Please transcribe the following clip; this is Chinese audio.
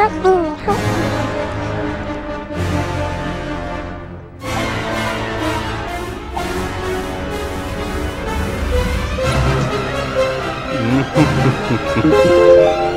嗯，好。嗯哼哼哼哼。